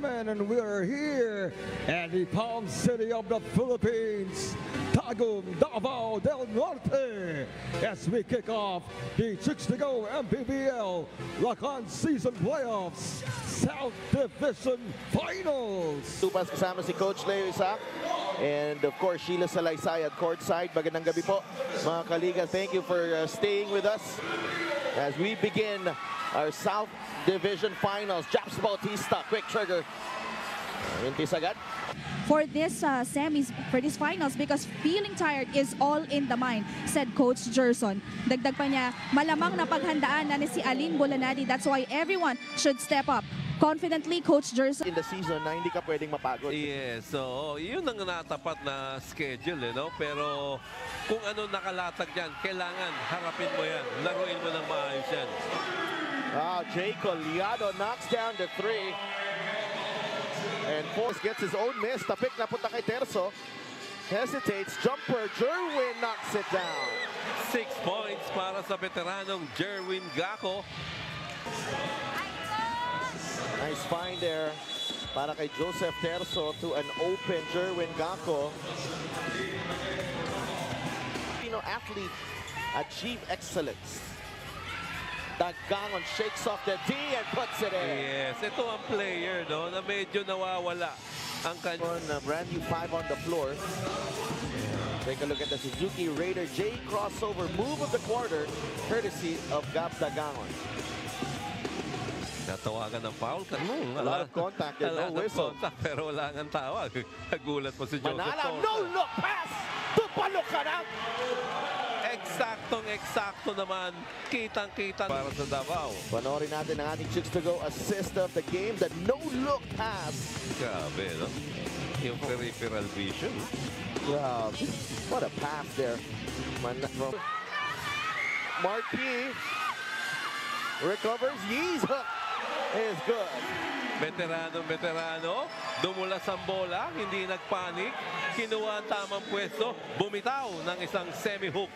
gentlemen, and we are here at the Palm City of the Philippines, Tagum, Davao del Norte, as we kick off the Chicks to Go MPBL Lacan Season Playoffs South Division Finals. Tubas kasama si Coach Leo. And of course, Sheila Salaysay at courtside. Magandang gabi po, mga kaliga. Thank you for uh, staying with us as we begin our South Division Finals. Japs Bautista, quick trigger. Mintis agad. for this uh, semis, for these finals because feeling tired is all in the mind, said Coach Gerson. Dagdag pa niya, malamang na paghandaan na ni si Aline Bolanadi. That's why everyone should step up. Confidently, Coach Gerson. In the season na hindi ka pwedeng mapagod. Yes, so yun ang natapat na schedule, eh, no? Pero kung ano nakalatag dyan, kailangan harapin mo yan. Laruin mo ng maayos yan. Ah, Jay Colliado knocks down the three. And Force gets his own miss. Tapik na punta kay Terzo. Hesitates. Jumper. Jerwin knocks it down. Six points para sa veteranong Jerwin Gako. Nice find there para kay Joseph Terzo to an open Jerwin Gako. Filipino athlete achieve excellence. Dagangon shakes off the D and puts it in. Yes, ito ang player, no? Na medyo nawawala ang kanya. On uh, brand new five on the floor. Take a look at the Suzuki Raider J crossover move of the quarter, courtesy of Gab Dagangon. Natawagan ng foul. Ano? A lot of contact and no whistle. Contact, pero wala nga tawag. Nagulat po si Joseph Manala, Torres. no look pass! Tupalo ka na! Eksaktong eksakto naman. Kitang-kita para sa Davao. Panoorin natin ang ating Chicks to Go assist of the game, the no look pass. Grabe, no? Yung peripheral vision. Wow, what a pass there. Man from Marquis recovers. Yee's hook is good. Veterano, veterano. Dumulas ang bola, hindi nagpanik. Kinuha ang tamang pwesto. Bumitaw ng isang semi-hook.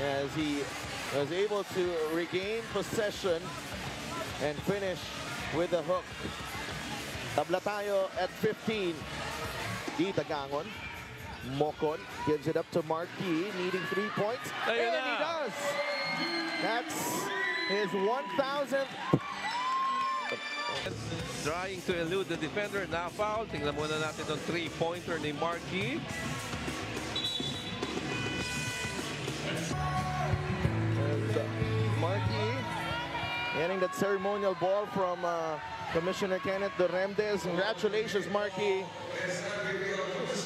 As he was able to regain possession and finish with the hook. Tabla tayo at 15. Di Dagangon. Mokon gives it up to Marquis, needing three points. Ayun and he na. does. That's his 1,000th Trying to elude the defender. Na foul. Tingnan muna natin itong three-pointer ni Markey. And uh, Markey getting that ceremonial ball from uh, Commissioner Kenneth Doremdes. Congratulations, Markey.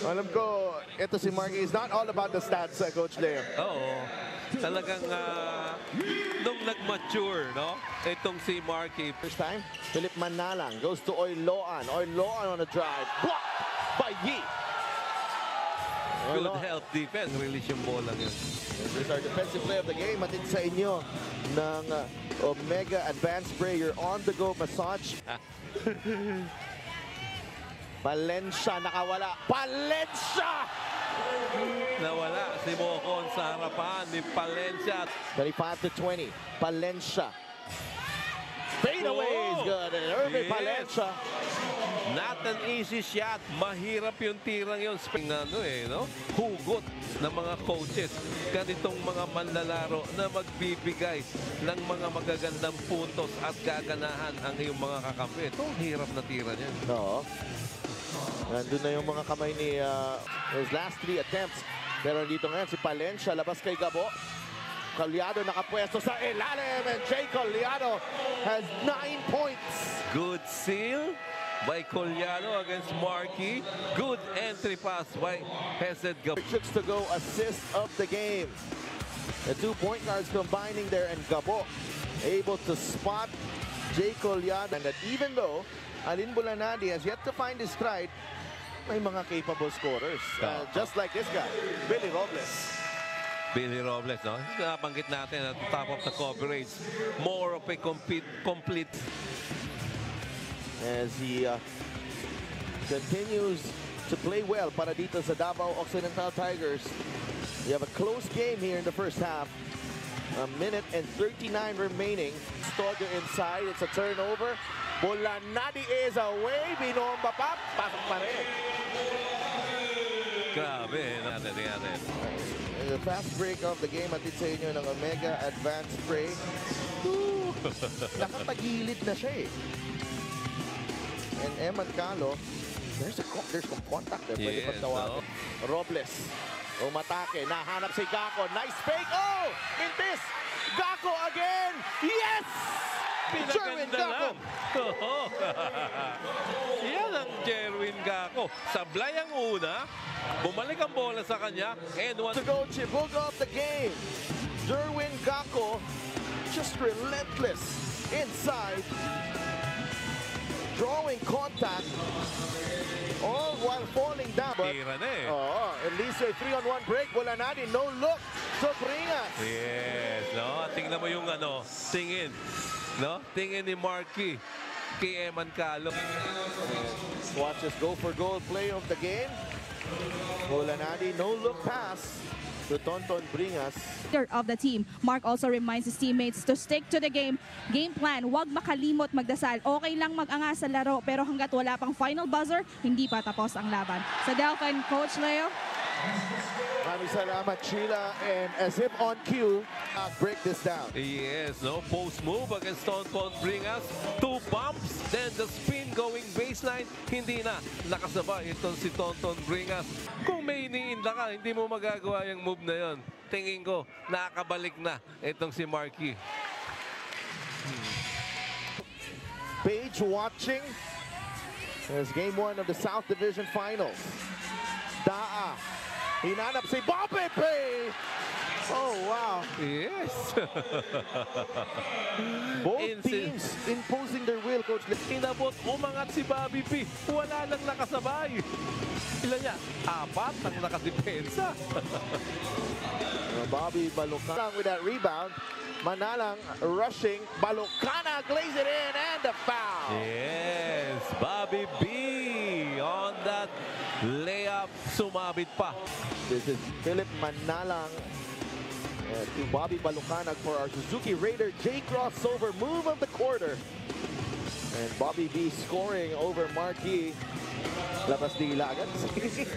Alam ko, ito si Markey. It's not all about the stats, uh, Coach Leo. Oo. Talagang ah, nung nag-mature, no? Itong si Markey. First time, Philip Manalang goes to Oiloan. Oiloan on a drive. Blocked by Yi. Good help defense. Release yung bola yun. This is our defensive play of the game. Matid sa inyo ng uh, Omega Advanced Sprayer on-the-go massage. Valencia nakawala. Valencia! Nawala si Mocon sa harapan ni Palencia. 25 to 20. Valencia. Fade away is Oh! good. And Irving Yes. Valencia. Not an easy shot. Mahirap yung tirang yun. Ano eh, no? Hugot ng mga coaches. Ganitong mga manlalaro na magbibigay ng mga magagandang puntos at gaganahan ang iyong mga kakampi. Ito, hirap na tira niyan. No. Nandun na yung mga kamay ni uh, his last three attempts. Pero dito ngayon si Palencia, labas kay Gabo. Colliado nakapwesto sa ilalim and Jay Colliado has nine points. Good seal by Collado against Markey. Good entry pass by Hesed Gab. Chicks to go assist of the game. The two point guards combining there and Gabo able to spot Jay Colliado. And that even though Alin Bulanadi has yet to find his stride, may mga capable scorers. Uh, just like this guy, Billy Robles. Billy Robles, no? Nabanggit natin at the top of the coverage. More of a complete, complete as he uh, continues to play well para dito sa Davao Occidental Tigers. We have a close game here in the first half. A minute and 39 remaining. Stoger inside. It's a turnover. Bolanadi is away. Binomba pa. Pasok pa rin. Grabe, natin, natin. The fast break of the game atid sa inyo ng Omega Advanced Spray. Nakapagilid na siya eh. And Eman Calo, there's a there's some contact there. Pwede Yes, pa tawagin. Robles, umatake, nahanap si Gako. Nice fake! Oh! Mintis! Gako again! Yes! Jerwin Pinaganda Gako! lang. Oo. Yan ang Jerwin Gako. Sablay ang una, bumalik ang bola sa kanya, and one to go Chibug of the game. Jerwin Gako just relentless inside. Drawing contact. All while falling down. But, tira na eh. oh, at least a three-on-one break. Wala natin. No look. Sobringas. Yes, no? Tingnan mo yung ano, tingin. No? Tingin ni Marky kay Eman Calo. Watch us go for goal play of the game. Bolanadi, no look pass to Tonton Bringas. leader of the team. Mark also reminds his teammates to stick to the game. Game plan, huwag makalimot magdasal. Okay lang mag-anga sa laro pero hanggat wala pang final buzzer, hindi pa tapos ang laban. Sa Delphin, Coach Leo. Maraming salamat, Sheila. And as if on cue, uh, break this down. Yes, no? Post move against Tonton Bringas. Two bumps, then the spin going baseline. Hindi na nakasabay itong si Tonton Bringas. Kung may iniinda ka, hindi mo magagawa yung move na yon. Tingin ko, nakakabalik na itong si Marky. Page watching as game one of the South Division Finals. Daa. Hinanap si Bobby Pay. Oh, wow. Yes. Both Insin- teams imposing their will, Coach. Inabot, umangat si Bobby P. Wala nang nakasabay. Ilan niya? Apat ang nakadepensa. Uh, Bobby Balukana with that rebound. Manalang rushing. Balukana glaze it in and the foul. Yes, Bobby B on that layup. Sumabit pa. This is Philip Manalang uh, to Bobby Balucanag for our Suzuki Raider J crossover move of the quarter. And Bobby B scoring over Marquis. Labas dila agad.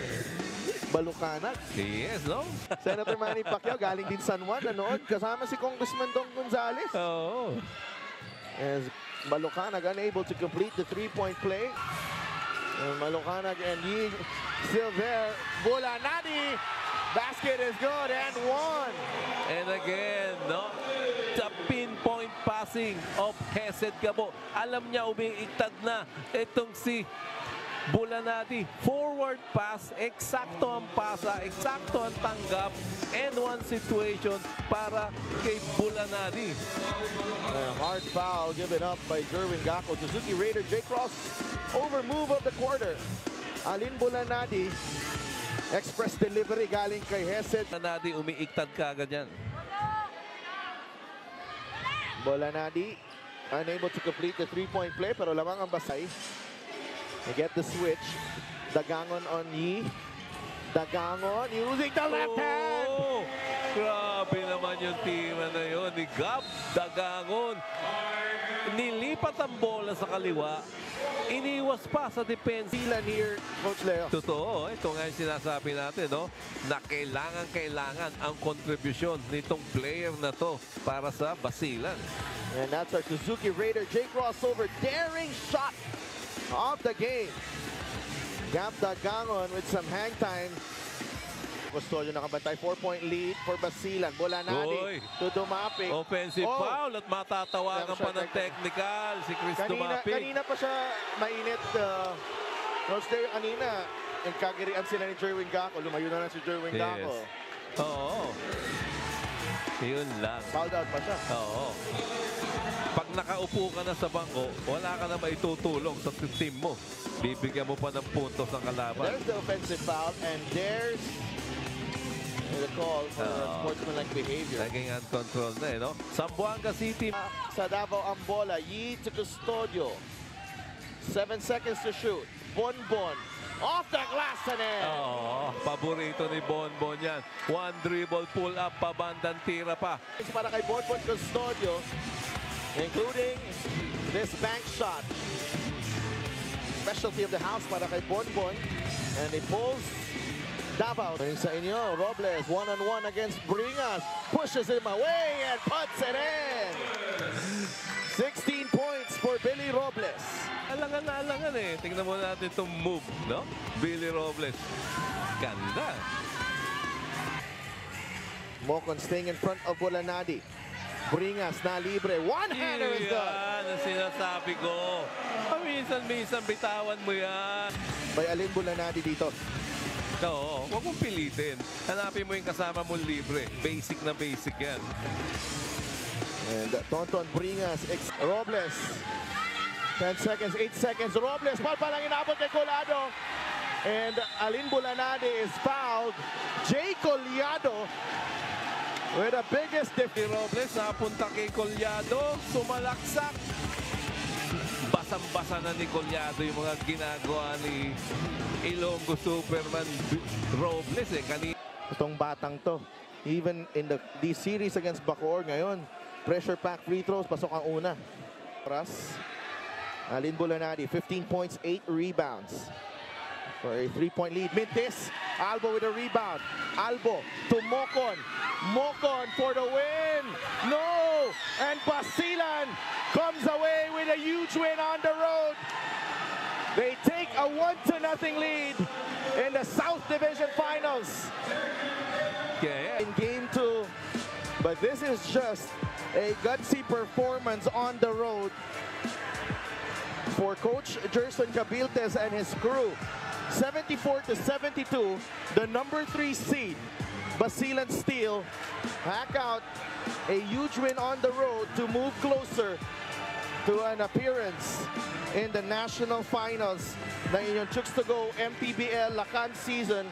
Balucanag. Yes, no? Senator Manny Pacquiao galing din San Juan nanood. Kasama si Congressman Dong Gonzales. Oo. As Balucanag unable to complete the three-point play. And Balucanag and Yi still there. Bolanadi. Basket is good and one. And again, no? The pinpoint passing of Hesed Gabo. Alam niya umiiktad na itong si Bulanati. Forward pass, eksakto ang pasa, eksakto ang tanggap, and one situation para kay Bulanati. A hard foul given up by Jerwin Gako. Suzuki Raider J Cross over move of the quarter. Alin Bolanadi. Express delivery galing kay Hesed. Bulanati umiiktad ka agad yan. Bolanadi unable to complete the three-point play pero lamang ang basay. They get the switch. Dagangon on Yi. Dagangon using the left hand. Oh, grabe naman yung tira na yun ni Gab Dagangon. Nilipat ang bola sa kaliwa. Iniwas pa sa depensa. Silan here, Coach Leo. Totoo, ito nga yung sinasabi natin, no? Na kailangan, kailangan ang kontribusyon nitong player na to para sa Basilan. And that's our Suzuki Raider J crossover daring shot of the game. Gab Dagangon with some hang time. Custodio nakabantay. Four-point lead for Basilan. Bolanadi Oy. to Dumapik. Offensive Oh. foul at matatawagan pa ng technical si Chris Kanina, Dumapig. kanina pa siya mainit. Uh, Coach Leo, kanina, nagkagirian sila ni Jerwin Gako. Lumayo na lang si Jerwin Yes. Gako. Oo. Yun lang. Fouled out pa siya. Oo. Pag nakaupo ka na sa bangko, wala ka na maitutulong sa team mo. Bibigyan mo pa ng puntos ng kalaban. There's the offensive foul and there's the call for Oh. sportsmanlike behavior. Naging uncontrolled na eh, no? Sambuanga City. Sa Davao ang bola. Yi to Custodio. Seven seconds to shoot. Bonbon. Off the glass and in. Oo, paborito ni Bonbon yan. One dribble, pull up, pabandang tira pa. Para kay Bonbon Custodio. including this bank shot. Specialty of the house para kay Bonbon. And he pulls Davao. Sa inyo, Robles, one-on-one against Bringas. Pushes him away and puts it in. 16 points for Billy Robles. Alangan na alangan eh. Tingnan mo natin itong move, no? Billy Robles. Ganda. Mocon staying in front of Bolanadi. Bringas na libre. One-hander is good. Yan ang sinasabi ko. Minsan-minsan bitawan mo yan. By Alin Bolanadi dito. Oo, huwag mong pilitin. Hanapin mo yung kasama mong libre. Basic na basic yan. And uh, Tonton Bringas, ex Robles. 10 seconds, 8 seconds. Robles, ball pa lang inabot kay Colado. And Alin Bulanade is fouled. Jay Collado with the biggest. Robles napunta kay Colyado, sumalaksak. Basang-basa na ni Colyado yung mga ginagawa ni Ilonggo Superman Robles eh. Kanina Itong batang to. Even in the these series against Bacoor ngayon, pressure pack free throws, pasok ang una. Oras. Alin Bulanadi, 15 points, 8 rebounds. For a three-point lead. Mintis, Albo with a rebound. Albo to Mocon. Mocon for the win. No! And Basilan comes away with a huge win on the road. They take a one to nothing lead in the South Division Finals kaya in game two. But this is just a gutsy performance on the road for Coach Gerson Cabiltes and his crew. 74 to 72, the number three seed, Basilan Steel, hack out a huge win on the road to move closer to an appearance in the national finals. Ng inyong Chooks to Go MPBL Lacan season